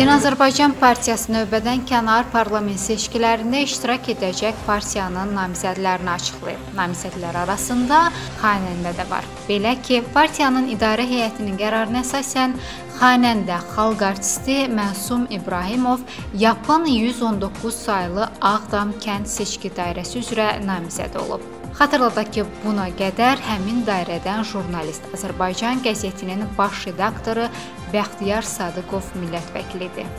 Yeni Azərbaycan Partiyası növbədən kənar parlament seçkilərində iştirak edəcək partiyanın namizədlərini açıqlayıb. Namizədlər arasında xanəndə də var. Belə ki, partiyanın idarə heyətinin qərarına əsasən xanəndə, xalq artisti Məsum İbrahimov Yapon 119 saylı Ağdam kənd seçki dairəsi üzrə namizəd olub. Xatırladaq ki, buna qədər həmin dairədən jurnalist Azərbaycan qəzetinin baş redaktoru Bəxtiyar Sadıqov millət vəkilidir.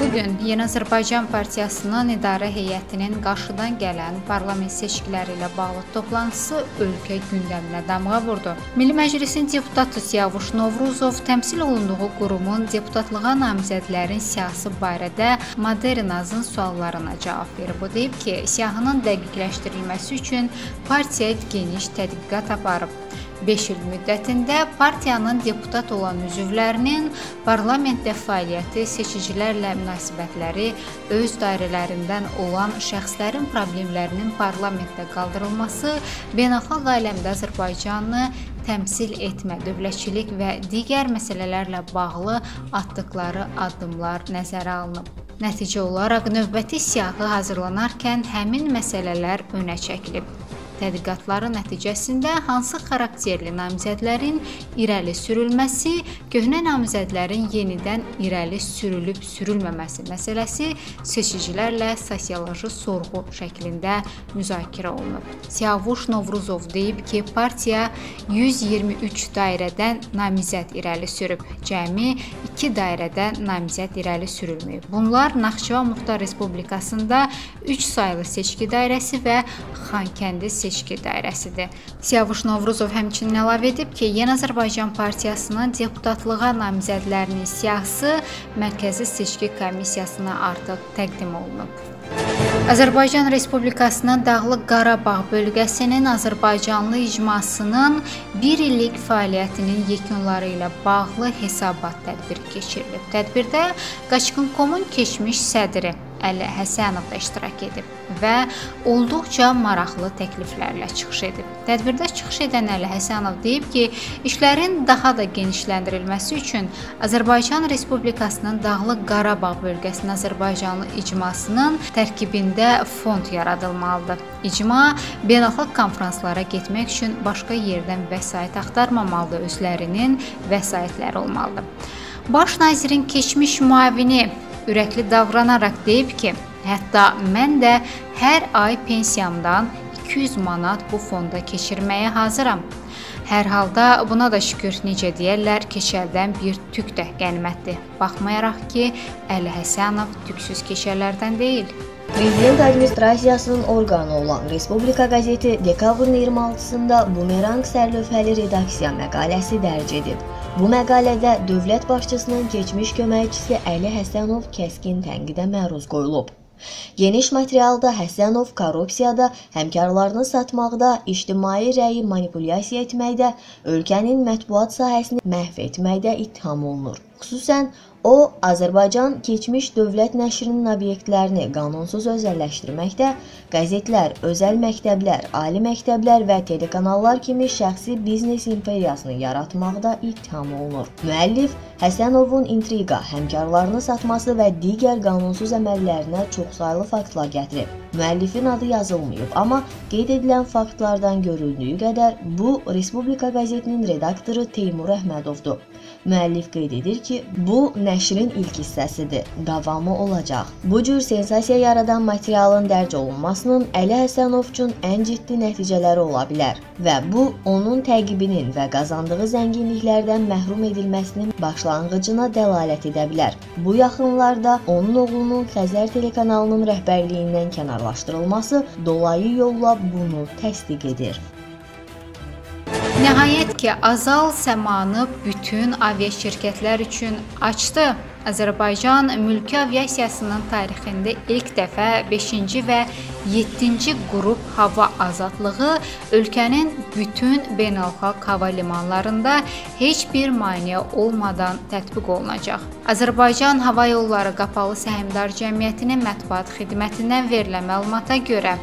Bu gün Yeni Azərbaycan Partiyasının idarə heyətinin qarşıdan gələn parlament seçkiləri ilə bağlı toplantısı ölkə gündəminə damğa vurdu. Milli Məclisin deputatı Siyavuş Novruzov təmsil olunduğu qurumun deputatlığa namizədlərin siyasi barədə Modernazın suallarına cavab verib. O deyib ki, siyahının dəqiqləşdirilməsi üçün partiya geniş tədqiqat aparıb. 5 il müddətində partiyanın deputat olan üzvlərinin parlamentdə fəaliyyəti, seçicilərlə münasibətləri, öz dairələrindən olan şəxslərin problemlərinin parlamentdə qaldırılması beynəlxalq aləmdə Azərbaycanı təmsil etmə, dövlətçilik və digər məsələlərlə bağlı atdıqları addımlar nəzərə alınıb. Nəticə olaraq növbəti siyahı hazırlanarkən həmin məsələlər önə çəkilib. Tədqiqatların nəticəsində hansı xarakterli namizədlərin irəli sürülməsi, köhnə namizədlərin yenidən irəli sürülüb sürülməməsi məsələsi seçicilərlə sosioloji sorğu şəklində müzakirə olunub. Siyavuş Novruzov deyib ki, partiya 123 dairədən namizəd irəli sürüb. Cəmi 2 dairədə namizəd irəli sürülməyib. Bunlar Naxçıvan Muxtar Respublikasında 3 saylı seçki dairəsi və Xankəndi seçki seçki dairəsidir. Siyavuş Novruzov həmçinin əlavə edib ki, Yeni Azərbaycan Partiyasının deputatlığa namizədlərinin siyahısı Mərkəzi Seçki Komissiyasına artıq təqdim olunub. Azərbaycan Respublikasının Dağlıq Qarabağ bölgəsinin Azərbaycanlı icmasının 1 illik fəaliyyətinin yekunları ilə bağlı hesabat tədbiri keçirilib. Tədbirdə Qaçqın.com-un keçmiş sədri Əli Həsənov da iştirak edib və olduqca maraqlı təkliflərlə çıxış edib. Tədbirdə çıxış edən Əli Həsənov deyib ki, işlərin daha da genişləndirilməsi üçün Azərbaycan Respublikasının Dağlıq Qarabağ bölgəsinin Azərbaycanlı icmasının tərkibində fond yaradılmalıdır. İcma beynəlxalq konfranslara getmək üçün başqa yerdən vəsait axtarmamalıdır, özlərinin vəsaitləri olmalıdır. Baş nazirin keçmiş müavini ürəkli davranaraq deyib ki, hətta mən də hər ay pensiyamdan 200 manat bu fonda keçirməyə hazıram. Hər halda buna da şükür necə deyirlər, keçəldən bir tük də qənimətdir. Baxmayaraq ki, Əli Həsənov tüksüz keçərlərdən deyil. Prezident Administrasiyasının orqanı olan Respublika qəzeti dekabrın 26-sında Bumerang sərlövhəli redaksiya məqaləsi dərc edib. Bu məqalədə dövlət başçısının keçmiş köməkçisi Əli Həsənov kəskin tənqidə məruz qoyulub. Geniş materialda Həsənov korrupsiyada, həmkarlarını satmaqda, ictimai rəyi manipulyasiya etməkdə, ölkənin mətbuat sahəsini məhv etməkdə ittiham olunur. Xüsusən O, Azərbaycan keçmiş dövlət nəşrinin obyektlərini qanunsuz özəlləşdirməkdə, qəzetlər, özəl məktəblər, ali məktəblər və telekanallar kimi şəxsi biznes imperiyasını yaratmaqda ittiham olunur. Müəllif Həsənovun intriqa, həmkarlarını satması və digər qanunsuz əməllərinə çoxsaylı faktlar gətirib. Müəllifin adı yazılmayıb, amma qeyd edilən faktlardan görüldüyü qədər bu Respublika qəzetinin redaktoru Teymur Əhmədovdur. Müəllif qeyd edir ki, bu nəşrin ilk hissəsidir, davamı olacaq. Bu cür sensasiya yaradan materialın dərc olunmasının Əli Həsənov üçün ən ciddi nəticələri ola bilər və bu onun təqibinin və qazandığı zənginliklərdən məhrum edilməsinin başlanğıcına dəlalət edə bilər. Bu yaxınlarda onun oğlunun Xəzər telekanalının rəhbərliyindən kənarlaşdırılması dolayı yolla bunu təsdiq edir. Ki, Azal səmanı bütün aviaşirkətlər üçün açdı. Azərbaycan mülki aviasiyasının tarixində ilk dəfə 5-ci və 7-ci qrup hava azadlığı ölkənin bütün beynəlxalq hava limanlarında heç bir maneə olmadan tətbiq olunacaq. Azərbaycan Hava Yolları Qapalı Səhmdar Cəmiyyətinin mətbuat xidmətindən verilən məlumata görə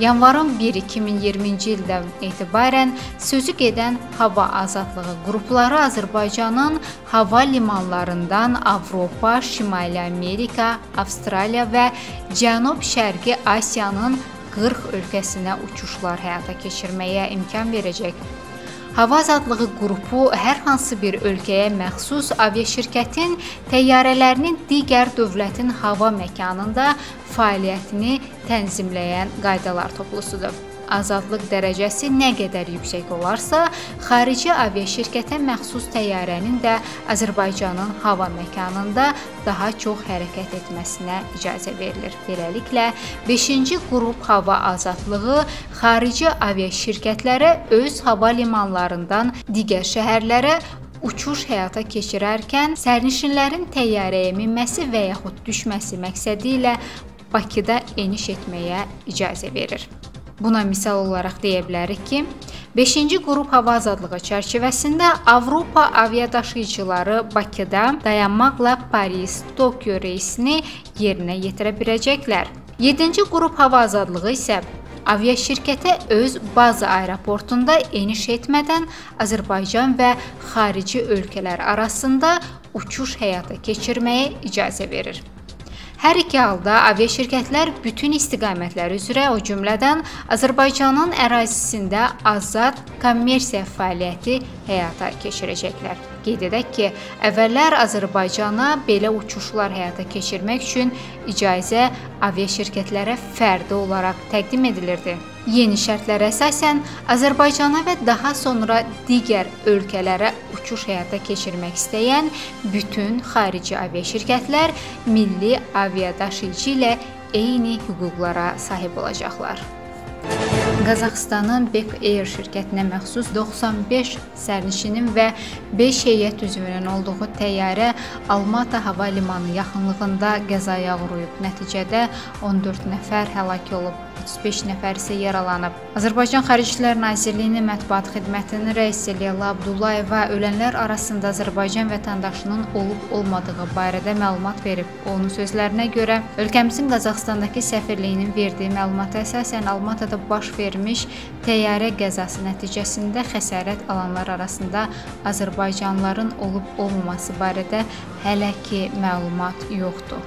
Yanvarın 1 2020-ci ildən etibarən sözü gedən hava azadlığı qrupları Azərbaycanın hava limanlarından Avropa, Şimali Amerika, Avstraliya və Cənub-Şərqi Asiyanın 40 ölkəsinə uçuşlar həyata keçirməyə imkan verəcək. Hava azadlığı qrupu hər hansı bir ölkəyə məxsus aviaşirkətin təyyarələrinin digər dövlətin hava məkanında fəaliyyətini tənzimləyən qaydalar toplusudur azadlıq dərəcəsi nə qədər yüksək olarsa, xarici aviaşirkətə məxsus təyyarənin də Azərbaycanın hava məkanında daha çox hərəkət etməsinə icazə verilir. Beləliklə, 5-ci qrup hava azadlığı xarici aviaşirkətlərə öz hava limanlarından digər şəhərlərə uçuş həyata keçirərkən sərnişinlərin təyyarəyə minməsi və yaxud düşməsi məqsədi ilə Bakıda eniş etməyə icazə verir. Buna misal olaraq deyə bilərik ki, 5-ci qrup hava azadlığı çərçivəsində Avropa aviadaşıyıcıları Bakıda dayanmaqla Paris-Tokyo reysini yerinə yetirə biləcəklər. 7-ci qrup hava azadlığı isə aviaşirkətə öz baza aeroportunda eniş etmədən Azərbaycan və xarici ölkələr arasında uçuş həyata keçirməyə icazə verir. Hər iki halda aviaşirkətlər bütün istiqamətlər üzrə, o cümlədən Azərbaycanın ərazisində azad kommersiya fəaliyyəti həyata keçirəcəklər. Qeyd edək ki, əvvəllər Azərbaycana belə uçuşlar həyata keçirmək üçün icazə aviaşirkətlərə fərdi olaraq təqdim edilirdi. Yeni şərtlərə əsasən Azərbaycana və daha sonra digər ölkələrə uçuş həyata keçirmək istəyən bütün xarici aviaşirkətlər milli aviadaşıyıcı ilə eyni hüquqlara sahib olacaqlar. Qazaxıstanın Bek Air şirkətinə məxsus 95 sərnişinin və 5 heyət üzvünün olduğu təyyarə Almata hava limanı yaxınlığında qəzaya uğrayıb. Nəticədə 14 nəfər həlak olub, 35 nəfər isə yaralanıb. Azərbaycan Xarici İşlər Nazirliyinin mətbuat xidmətinin rəisi Leyla Abdullayeva ölənlər arasında Azərbaycan vətəndaşının olub-olmadığı barədə məlumat verib. Onun sözlərinə görə ölkəmizin Qazaxstandakı səfirliyinin verdiyi məlumata əsasən Almatada baş vermiş vermiş təyyarə qəzası nəticəsində xəsarət alanlar arasında azərbaycanlıların olub-olmaması barədə hələ ki məlumat yoxdur.